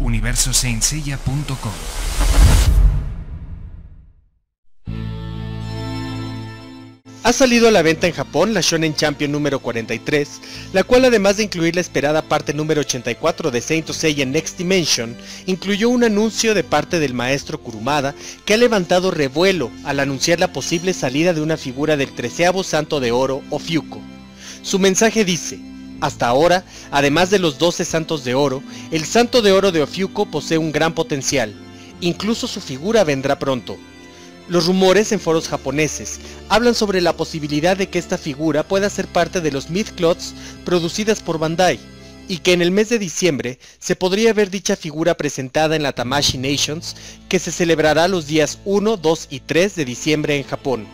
universosencilla.com Ha salido a la venta en Japón la Shonen Champion número 43, la cual además de incluir la esperada parte número 84 de Saint Seiya Next Dimension, incluyó un anuncio de parte del maestro Kurumada que ha levantado revuelo al anunciar la posible salida de una figura del treceavo santo de oro, Ofiuco. Su mensaje dice, hasta ahora, además de los 12 santos de oro, el santo de oro de Ofiuco posee un gran potencial, incluso su figura vendrá pronto. Los rumores en foros japoneses hablan sobre la posibilidad de que esta figura pueda ser parte de los Mythcloths producidas por Bandai, y que en el mes de diciembre se podría ver dicha figura presentada en la Tamashi Nations, que se celebrará los días 1, 2 y 3 de diciembre en Japón.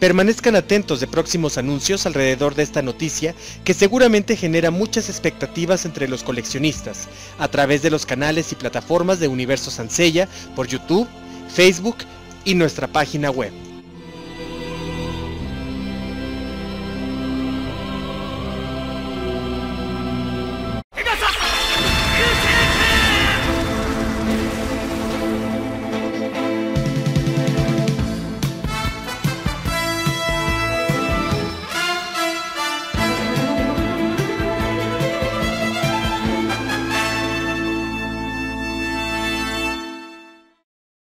Permanezcan atentos de próximos anuncios alrededor de esta noticia que seguramente genera muchas expectativas entre los coleccionistas a través de los canales y plataformas de Universo Sansella por YouTube, Facebook y nuestra página web.